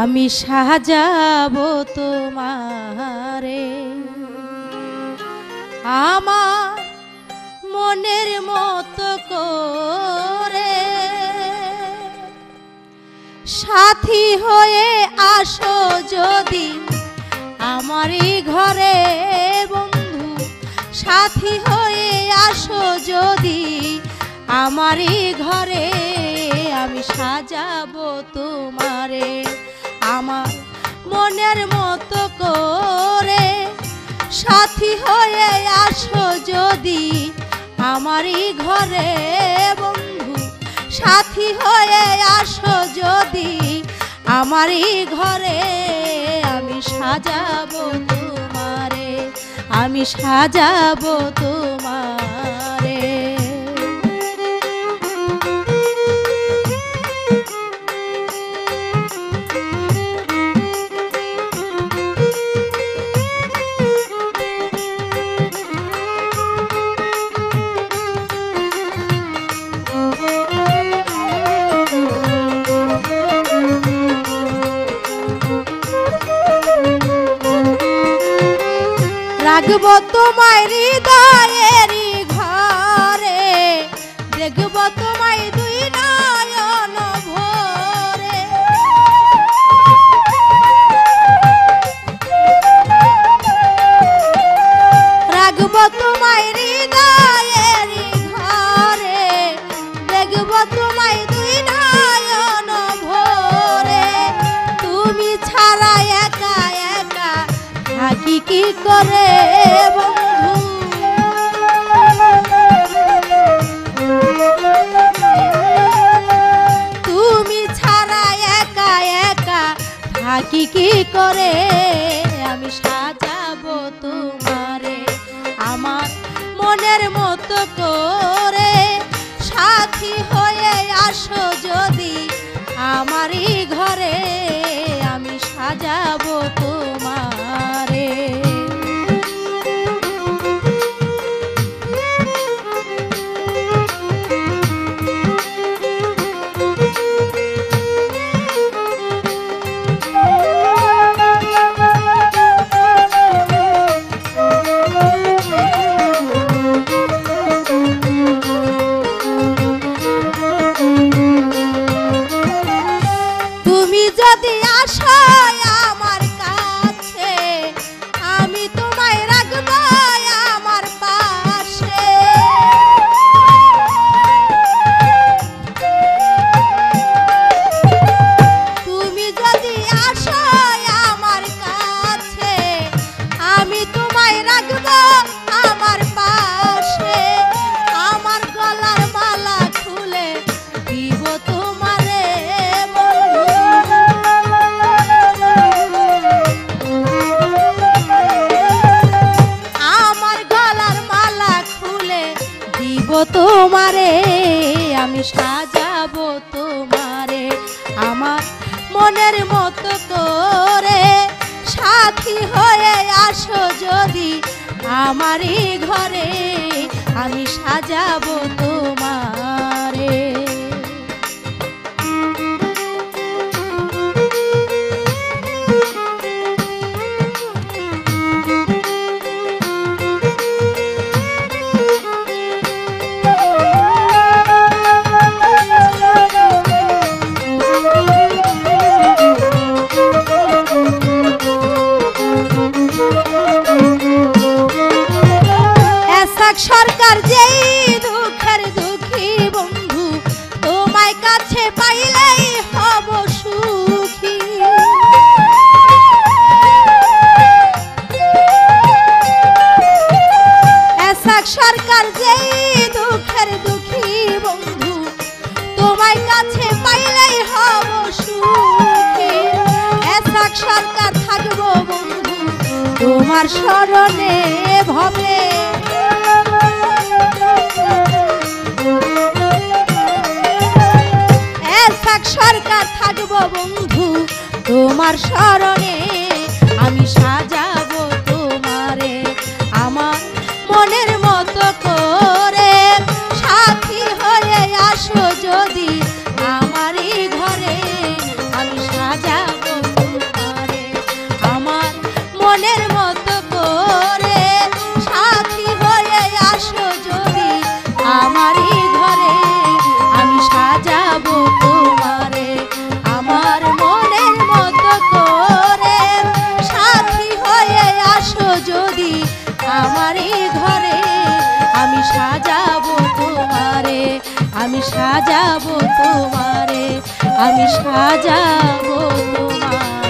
আমি সাজাবো তোমারে। আমার মনের মতো করে সাথী হয়ে আসো যদি আমারই ঘরে বন্ধু। সাথী হয়ে আসো যদি আমারই ঘরে আমি সাজাবো তোমারে। আমার মনের মতো করে সাথী হয়ে আসো যদি আমারই ঘরে বন্ধু। সাথী হয়ে আসো যদি আমারই ঘরে। আমি সাজাবো তোমারে, আমি সাজাবো তোমারে। রাখব তোমায় হৃদয়েরই ঘরে, দেখব তোমায় দুই নয়ন ভরে। রাখব তোমায় হৃদয়েরই ঘরে, দেখব তোমায় দুই নয়ন ভরে। তুমি ছাড়া একা একা থাকি কি করে? করে আমি সাজাবো তোমারে আমার মনের মতো করে। সাথী হয়ে আসো তোমারে, আমি সাজাবো তোমারে, আমার মনের মতো করে। সাথী হয়ে আসো যদি আমারই ঘরে, আমি সাজাবো তোমারে যেই দুঃখের দুঃখী বন্ধু, তোমায় কাছে পাইলেই হব সুখী। সরকার যেই দুঃখের দুঃখী বন্ধু, তোমায় কাছে পাইলেই হব সুখী। সরকার থাকব বন্ধু, তোমার স্মরণে ভবে। বন্ধু তোমার স্মরণে আমি সাজাবো সাজাবো তোমারে আমি সাজাবো তোমারে।